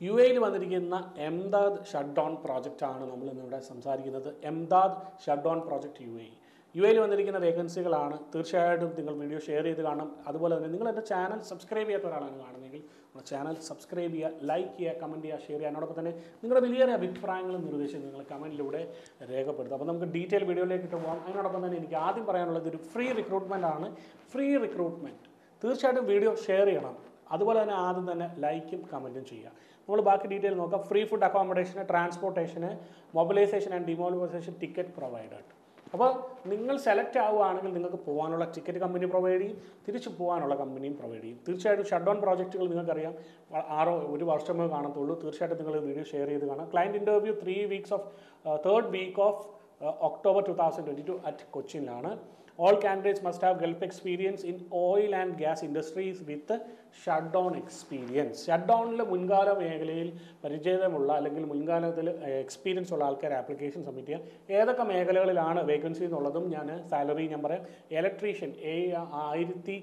U എയിൽ വന്നിരിക്കുന്ന എംദാദ് shut down പ്രോജക്റ്റാണ് നമ്മൾ ഇന്നിവിടെ സംസാരിക്കുന്നത്. Emdad shut down project U A U എയിൽ വന്നിരിക്കുന്ന വേക്കൻസികളാണ്. തീർച്ചയായിട്ടും നിങ്ങൾ വീഡിയോ ഷെയർ ചെയ്ത് കാണണം അതുപോലെ തന്നെ നിങ്ങൾ എന്റെ ചാനൽ സബ്സ്ക്രൈബ് ചെയ്യാത്ത ഒരാളാണ് കാണുന്നതെങ്കിൽ നമ്മുടെ ചാനൽ സബ്സ്ക്രൈബ് ചെയ്യുക ലൈക്ക് ചെയ്യുക കമന്റ് ചെയ്യുക ഷെയർ ചെയ്യുക. അതിനോടൊപ്പം തന്നെ നിങ്ങളുടെ വലിയൊരു അഭിപ്രായങ്ങളും നിർദ്ദേശവും നിങ്ങൾ കമന്റിലൂടെ രേഖപ്പെടുത്തുക അപ്പോൾ നമുക്ക് ഡീറ്റെയിൽ വീഡിയോയിലേക്ക് പോകാം അതിനോടൊപ്പം തന്നെ എനിക്ക് ആദ്യം പറയാനുള്ളത് ഒരു ഫ്രീ റിക്രൂട്ട്മെന്റ് ആണ് ഫ്രീ റിക്രൂട്ട്മെന്റ്. തീർച്ചയായിട്ടും വീഡിയോ ഷെയർ ചെയ്യണം. അതുപോലെ തന്നെ ആദ്യം തന്നെ ലൈക്കും കമന്റും ചെയ്യുക. നമ്മൾ ബാക്കി ഡീറ്റെയിൽ നോക്കാം. Free food accommodation ട്രാൻസ്പോർട്ടേഷന് mobilisation and demobilisation ticket provided അപ്പോൾ നിങ്ങൾ സെലക്ട് ആവുകയാണെങ്കിൽ നിങ്ങൾക്ക് പോകാനുള്ള ടിക്കറ്റ് കമ്പനി പ്രൊവൈഡ് ചെയ്യും. തിരിച്ചു പോകാനുള്ള കമ്പനിയും പ്രൊവൈഡ് ചെയ്യും. തീർച്ചയായിട്ടും ഷട്ട് ഡൗൺ പ്രോജക്റ്റുകൾ നിങ്ങൾക്കറിയാം. ആറോ ഒരു വർഷമേ കാണത്തുള്ളൂ. തീർച്ചയായിട്ടും നിങ്ങൾ വീഡിയോ ഷെയർ ചെയ്ത് കാണാം. Client interview three weeks of third week of October two thousand twenty two at കൊച്ചിനിലാണ് all candidates must have Gulf experience in oil and gas industries with shut down experience shut ഡൗണിൽ മുൻകാല മേഖലയിൽ പരിചയമുള്ള അല്ലെങ്കിൽ മുൻകാലത്തിൽ experience ഉള്ള ആൾക്കാർ application submit ചെയ്യുക ഏതൊക്കെ മേഖലകളിലാണ് vacancy എന്നുള്ളതും ഞാൻ സാലറി ഞാൻ പറയാം. ഇലക്ട്രീഷ്യൻ ഏ ആയിരത്തി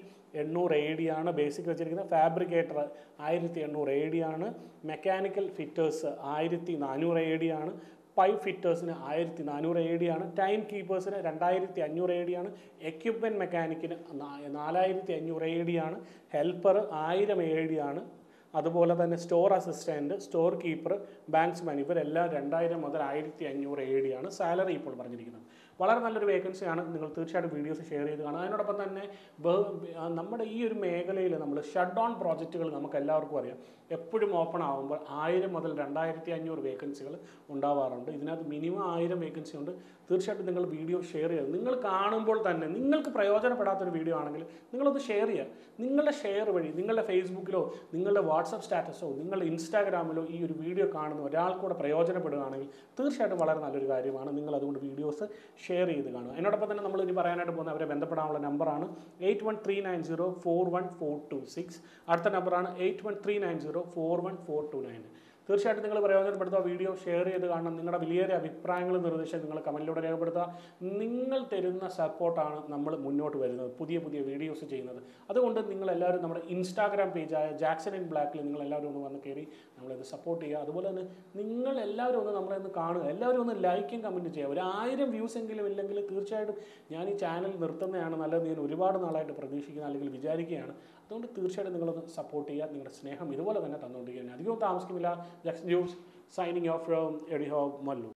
എണ്ണൂറ് എ ഡി ആണ് ബേസിക് വെച്ചിരിക്കുന്നത്. ഫാബ്രിക്കേറ്റർ ആയിരത്തി എണ്ണൂറ് എ ഡി ആണ്. മെക്കാനിക്കൽ ഫിറ്റേഴ്സ് ആയിരത്തി നാനൂറ് എ ഡി ആണ്. പൈപ്പ് ഫിറ്റേഴ്സിന് ആയിരത്തി നാനൂറ് എ ഡി ആണ്. ടൈം കീപ്പേഴ്സിന് രണ്ടായിരത്തി അഞ്ഞൂറ് എ ഡി ആണ്. എക്യുപ്മെന്റ് മെക്കാനിക്കിന് നാലായിരത്തി അഞ്ഞൂറ് എ ഡി ആണ്. ഹെൽപ്പർ ആയിരം എ ഡി ആണ്. അതുപോലെ തന്നെ store assistant store keeper banksman ഇവരെല്ലാം രണ്ടായിരം മുതൽ ആയിരത്തി അഞ്ഞൂറ് എ ഡി ആണ് സാലറി ഇപ്പോൾ പറഞ്ഞിരിക്കുന്നത്. വളരെ നല്ലൊരു വേക്കൻസിയാണ് നിങ്ങൾ തീർച്ചയായിട്ടും വീഡിയോസ് ഷെയർ ചെയ്ത് കാണുക അതിനോടൊപ്പം തന്നെ നമ്മുടെ ഈ ഒരു മേഖലയിൽ നമ്മൾ ഷട്ട് ഡൗൺ പ്രോജക്റ്റുകൾ നമുക്ക് എല്ലാവർക്കും അറിയാം. എപ്പോഴും ഓപ്പൺ ആകുമ്പോൾ ആയിരം മുതൽ രണ്ടായിരത്തി അഞ്ഞൂറ് വേക്കൻസികൾ ഉണ്ടാവാറുണ്ട്. ഇതിനകത്ത് മിനിമം ആയിരം വേക്കൻസി ഉണ്ട്. തീർച്ചയായിട്ടും നിങ്ങൾ വീഡിയോ ഷെയർ ചെയ്യുക നിങ്ങൾ കാണുമ്പോൾ തന്നെ നിങ്ങൾക്ക് പ്രയോജനപ്പെടാത്തൊരു വീഡിയോ ആണെങ്കിൽ നിങ്ങളൊന്ന് ഷെയർ ചെയ്യുക. നിങ്ങളുടെ ഷെയർ വഴി നിങ്ങളുടെ ഫേസ്ബുക്കിലോ നിങ്ങളുടെ വാട്സപ്പ് സ്റ്റാറ്റസോ നിങ്ങൾ ഇൻസ്റ്റാഗ്രാമിലോ ഈ ഒരു വീഡിയോ കാണുന്ന ഒരാൾക്കൂടെ പ്രയോജനപ്പെടുകയാണെങ്കിൽ തീർച്ചയായിട്ടും വളരെ നല്ലൊരു കാര്യമാണ്. നിങ്ങൾ അതുകൊണ്ട് വീഡിയോസ് ഷെയർ ചെയ്ത് കാണുക. എന്നോടൊപ്പം തന്നെ നമ്മൾ ഇനി പറയാനായിട്ട് പോകുന്ന അവരെ ബന്ധപ്പെടാനുള്ള നമ്പറാണ് eight one three nine zero four one four two six. അടുത്ത നമ്പറാണ് eight one three nine zero four one four two nine. തീർച്ചയായിട്ടും നിങ്ങൾ പ്രയോജനപ്പെടുത്തുക. വീഡിയോ ഷെയർ ചെയ്ത് കാണണം. നിങ്ങളുടെ വലിയൊരു അഭിപ്രായങ്ങളും നിർദ്ദേശം നിങ്ങൾ കമന്റിലൂടെ രേഖപ്പെടുത്തുക. നിങ്ങൾ തരുന്ന സപ്പോർട്ടാണ് നമ്മൾ മുന്നോട്ട് വരുന്നത്. പുതിയ പുതിയ വീഡിയോസ് ചെയ്യുന്നത്. അതുകൊണ്ട് നിങ്ങൾ എല്ലാവരും നമ്മുടെ ഇൻസ്റ്റാഗ്രാം പേജായ ജാക്സൺ ഇൻ ബ്ലാക്കിൽ നിങ്ങൾ എല്ലാവരും ഒന്ന് വന്ന് കയറി നമ്മളിത് സപ്പോർട്ട് ചെയ്യുക. അതുപോലെ തന്നെ നിങ്ങൾ എല്ലാവരും ഒന്ന് നമ്മളെ ഒന്ന് കാണുക. എല്ലാവരും ഒന്ന് ലൈക്കും കമന്റ് ചെയ്യുക. ഒരു ആയിരം വ്യൂസ് എങ്കിലും ഇല്ലെങ്കിൽ തീർച്ചയായിട്ടും ഞാൻ ഈ ചാനൽ നിർത്തുന്നതാണ് നല്ലത് ഞാൻ ഒരുപാട് നാളായിട്ട് പ്രതീക്ഷിക്കുന്ന അല്ലെങ്കിൽ വിചാരിക്കുകയാണ്. അതുകൊണ്ട് തീർച്ചയായിട്ടും നിങ്ങളൊന്ന് സപ്പോർട്ട് ചെയ്യുക. നിങ്ങളുടെ സ്നേഹം ഇതുപോലെ തന്നെ തന്നുകൊണ്ടിരിക്കുകയാണ്. അധികവും താമസിക്കുന്നില്ല. That's news signing off from Eriho Mallu.